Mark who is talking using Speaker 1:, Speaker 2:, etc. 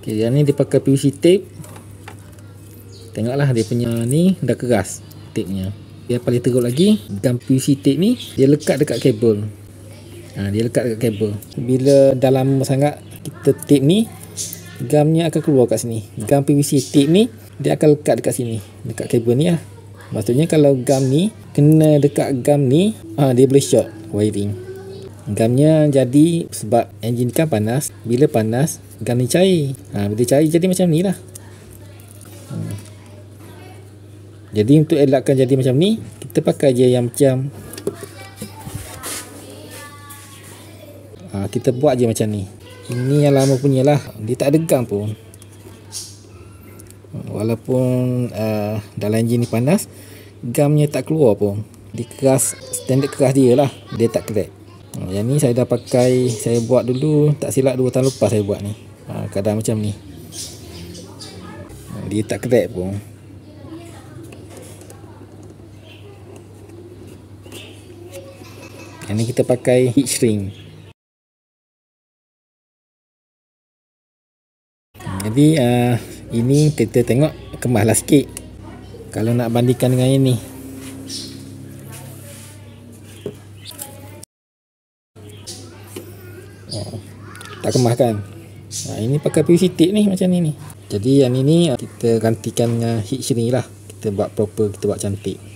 Speaker 1: Okay, yang ni dia pakai PVC tape. Tengoklah dia punya ni dah keras tape-nya. Dia paling teruk lagi, gam PVC tape ni dia lekat dekat kabel. Ha, dia lekat dekat kabel. Bila dalam sangat kita tape ni, gamnya akan keluar kat sini. Gam PVC tape ni dia akan lekat dekat sini, dekat kabel ni lah. Maksudnya kalau gam ni kena dekat gam ni, ha, dia boleh short wiring. Gamnya jadi sebab enjin kan panas. Bila panas, gam ni cair. Ha, bila cair jadi macam ni lah. Hmm. Jadi untuk elakkan jadi macam ni, kita pakai je yang macam ha, kita buat je macam ni. Ini yang lama punya lah. Dia tak ada gam pun. Walaupun uh, dalam enjin ni panas, gamnya tak keluar pun. Dia keras, standard keras dia lah. Dia tak crack. Ha, yang ni saya dah pakai, saya buat dulu, tak silap 2 tahun lepas saya buat ni. Ha, kadang macam ni. Ha, dia tak crack pun. Yang ni kita pakai heat shrink. Jadi uh, ini kita tengok kemaslah sikit. Kalau nak bandingkan dengan tak kemas kan ha, ini pakai PVC tape ni macam ni ni. Jadi yang ini kita gantikan dengan heat shrink lah. Kita buat proper kita buat cantik